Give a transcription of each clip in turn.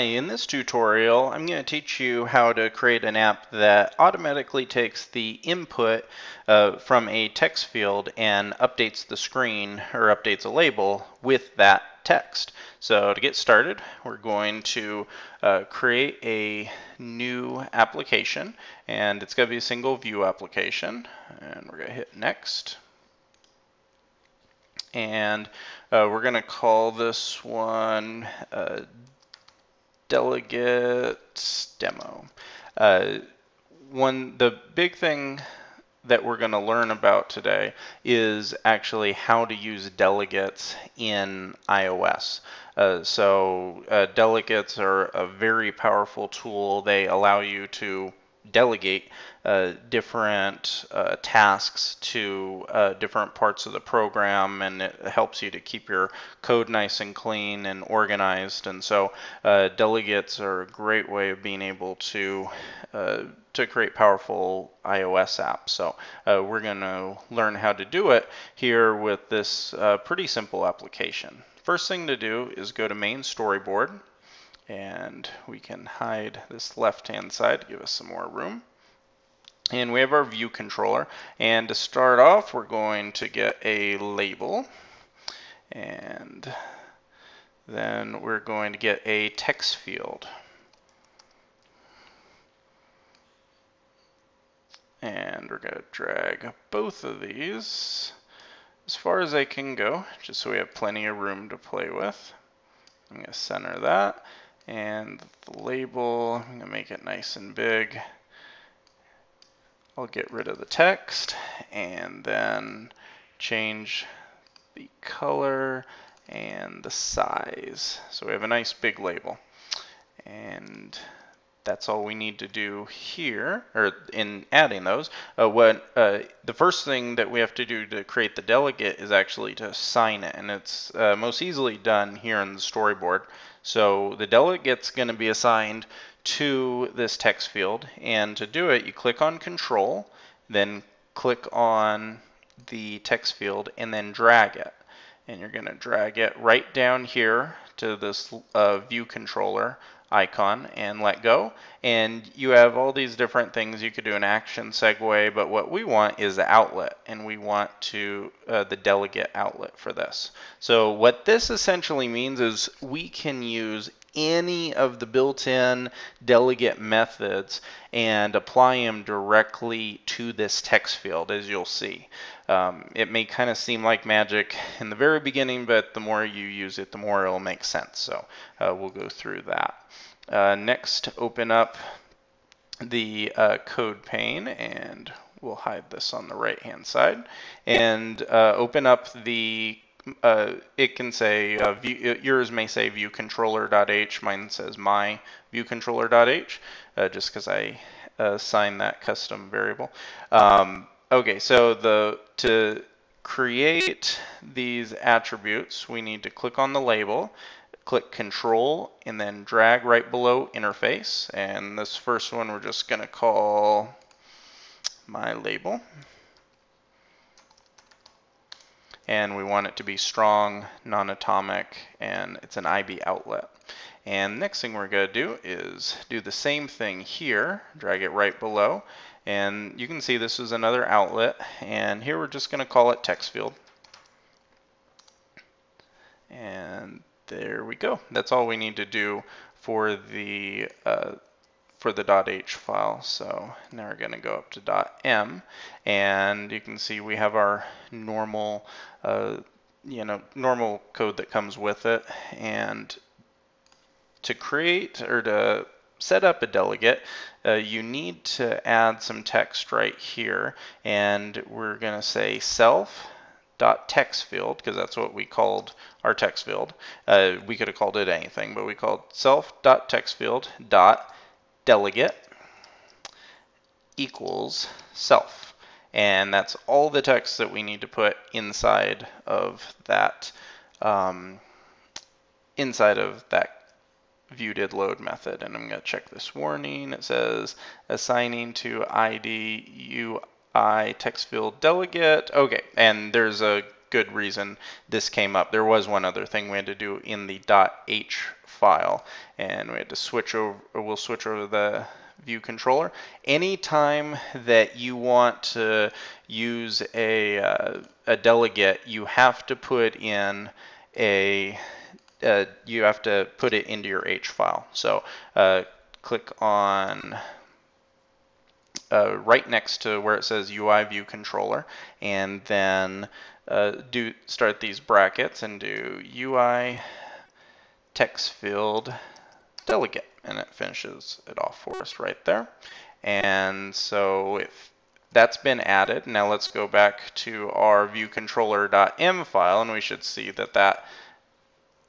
Hi, in this tutorial I'm going to teach you how to create an app that automatically takes the input uh, from a text field and updates the screen or updates a label with that text. So to get started we're going to uh, create a new application and it's going to be a single view application and we're going to hit next and uh, we're going to call this one delegates demo. Uh, one, the big thing that we're going to learn about today is actually how to use delegates in iOS. Uh, so uh, delegates are a very powerful tool. They allow you to delegate uh, different uh, tasks to uh, different parts of the program and it helps you to keep your code nice and clean and organized and so uh, delegates are a great way of being able to uh, to create powerful iOS apps. So uh, we're going to learn how to do it here with this pretty simple application. First thing to do is go to main storyboard and we can hide this left hand side to give us some more room. And we have our view controller. And to start off, we're going to get a label. And then we're going to get a text field. And we're going to drag both of these as far as they can go, just so we have plenty of room to play with. I'm going to center that and the label, I'm going to make it nice and big. I'll get rid of the text and then change the color and the size. So we have a nice big label. And that's all we need to do here, or in adding those. Uh, what uh, the first thing that we have to do to create the delegate is actually to assign it, and it's uh, most easily done here in the storyboard. So the delegate's going to be assigned to this text field, and to do it, you click on Control, then click on the text field, and then drag it. And you're going to drag it right down here to this uh, view controller icon and let go. And you have all these different things. You could do an action segue, but what we want is the outlet, and we want to uh, the delegate outlet for this. So what this essentially means is we can use any of the built-in delegate methods and apply them directly to this text field as you'll see. Um, it may kind of seem like magic in the very beginning but the more you use it the more it'll make sense so uh, we'll go through that. Uh, next, open up the uh, code pane and we'll hide this on the right hand side and uh, open up the uh, it can say uh, view, yours may say viewcontroller.h mine says my viewcontroller.h uh, just because I assigned that custom variable um, okay so the to create these attributes we need to click on the label click control and then drag right below interface. And this first one we're just going to call my label. And we want it to be strong, non-atomic, and it's an IB outlet. And next thing we're going to do is do the same thing here, drag it right below. And you can see this is another outlet. And here we're just going to call it text field. And there we go. That's all we need to do for the uh, for the .h file. So now we're going to go up to .m, and you can see we have our normal, uh, you know, normal code that comes with it. And to create or to set up a delegate, uh, you need to add some text right here, and we're going to say self dot text field because that's what we called our text field. Uh, we could have called it anything, but we called self dot text field dot delegate equals self. And that's all the text that we need to put inside of that um, inside of that view did load method. And I'm going to check this warning. It says assigning to ID UI text field delegate. Okay, and there's a good reason this came up. There was one other thing we had to do in the .h file, and we had to switch over, we'll switch over the view controller. Anytime that you want to use a, uh, a delegate, you have to put in a, uh, you have to put it into your H file. So uh, click on uh, right next to where it says UI view controller and then uh, do start these brackets and do UI text field delegate and it finishes it off for us right there. And so if that's been added, now let's go back to our viewcontroller.m file and we should see that that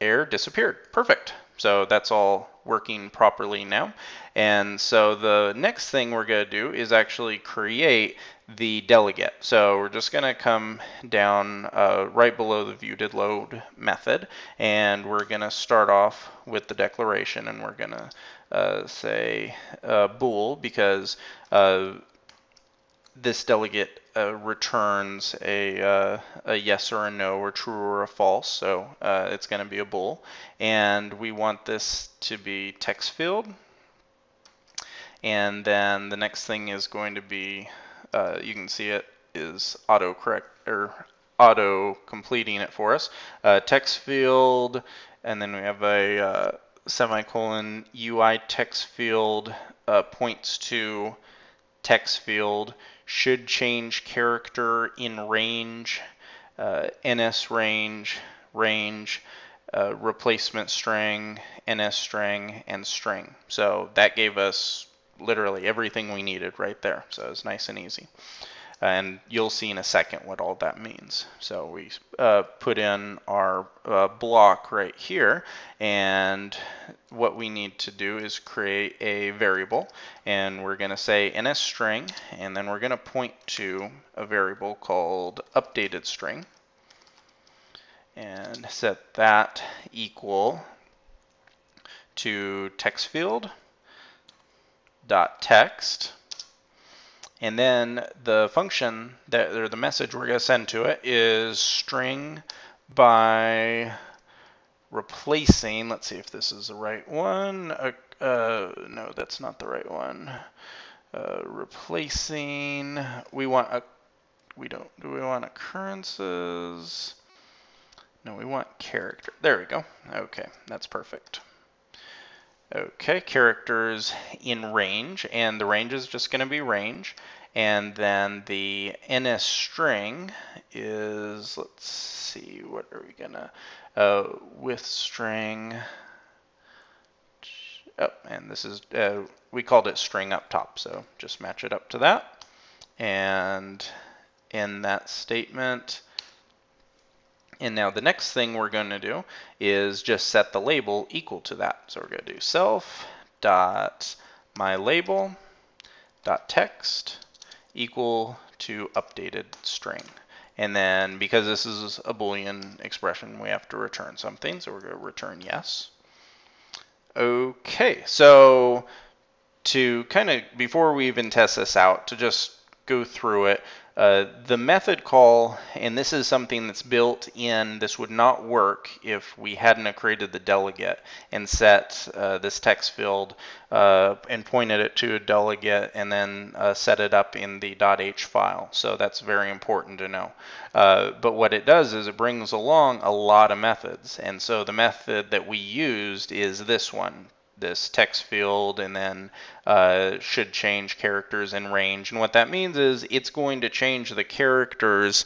error disappeared. Perfect. So that's all working properly now. And so the next thing we're going to do is actually create the delegate. So we're just going to come down uh, right below the view did load method and we're going to start off with the declaration and we're going to uh, say uh, bool because uh, this delegate uh, returns a, uh, a yes or a no or true or a false so uh, it's going to be a bool and we want this to be text field and then the next thing is going to be uh, you can see it is auto correct or auto completing it for us. Uh, text field and then we have a uh, semicolon UI text field points to text field should change character in range, uh, NS range, range, uh, replacement string, NS string, and string. So that gave us literally everything we needed right there. So it's nice and easy and you'll see in a second what all that means. So we uh, put in our uh, block right here, and what we need to do is create a variable, and we're going to say in a NSString, and then we're going to point to a variable called updated string, and set that equal to text field dot text and then the function that, or the message we're going to send to it is string by replacing, let's see if this is the right one. Uh, uh, no, that's not the right one. Uh, replacing, we want a, we don't, do we want occurrences? No, we want character. There we go. Okay, that's perfect. Okay, characters in range, and the range is just going to be range. And then the NS string is, let's see, what are we going to, uh, with string, oh, and this is, uh, we called it string up top, so just match it up to that. And in that statement, and now the next thing we're going to do is just set the label equal to that. So we're going to do self dot my label dot text equal to updated string. And then because this is a Boolean expression, we have to return something. So we're going to return yes. Okay, so to kind of, before we even test this out, to just go through it, uh, the method call, and this is something that's built in, this would not work if we hadn't created the delegate and set uh, this text field uh, and pointed it to a delegate and then uh, set it up in the .h file. So that's very important to know. Uh, but what it does is it brings along a lot of methods. And so the method that we used is this one, this text field and then uh, should change characters in range. And what that means is it's going to change the characters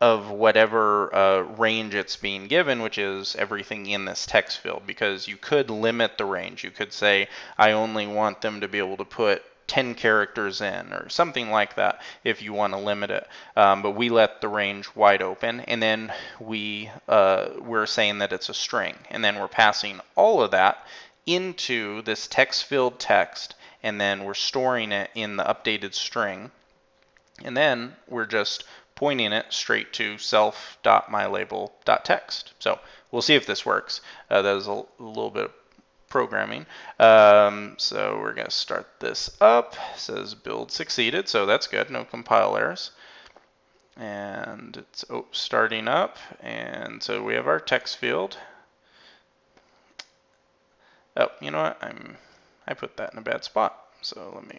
of whatever uh, range it's being given, which is everything in this text field, because you could limit the range. You could say, I only want them to be able to put 10 characters in or something like that if you want to limit it. Um, but we let the range wide open and then we, uh, we're saying that it's a string and then we're passing all of that into this text field text and then we're storing it in the updated string and then we're just pointing it straight to self.mylabel.text. So we'll see if this works. Uh, that is a, little bit of programming. Um, so we're going to start this up. It says build succeeded, so that's good. No compile errors. and it's oh, starting up and so we have our text field oh you know what? I'm I put that in a bad spot. So let me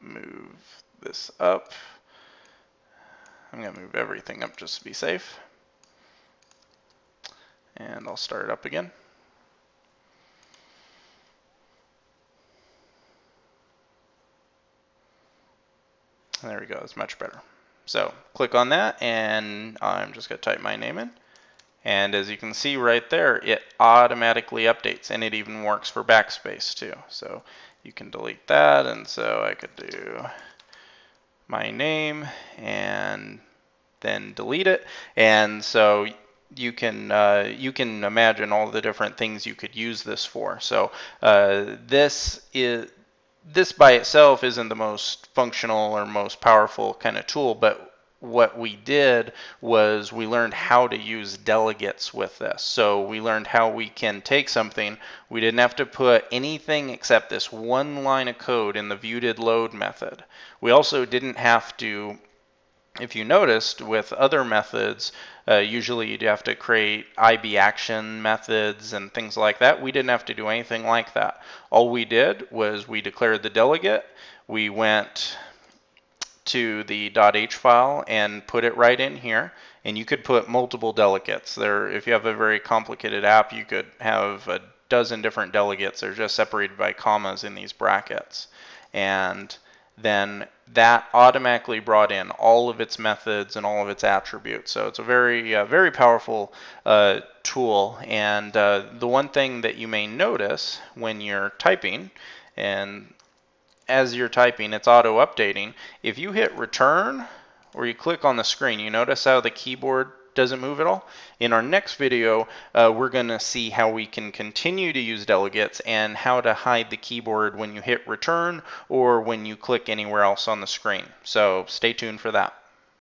move this up. I'm gonna move everything up just to be safe. And I'll start it up again. There we go. It's much better. So click on that and I'm just going to type my name in. And as you can see right there, it automatically updates and it even works for backspace too. So you can delete that and so I could do my name and then delete it. And so you can uh, you can imagine all the different things you could use this for. So uh, this is this by itself isn't the most functional or most powerful kind of tool, but what we did was we learned how to use delegates with this. So we learned how we can take something, we didn't have to put anything except this one line of code in the viewDidLoad method. We also didn't have to if you noticed with other methods, uh, usually you'd have to create IB action methods and things like that. We didn't have to do anything like that. All we did was we declared the delegate, we went to the .h file and put it right in here. And you could put multiple delegates. There, if you have a very complicated app, you could have a dozen different delegates. They're just separated by commas in these brackets. And then that automatically brought in all of its methods and all of its attributes. So it's a very, uh, very powerful uh, tool. And uh, the one thing that you may notice when you're typing, and as you're typing, it's auto updating. If you hit return or you click on the screen, you notice how the keyboard doesn't move at all. In our next video, uh, we're going to see how we can continue to use delegates and how to hide the keyboard when you hit return or when you click anywhere else on the screen. So stay tuned for that.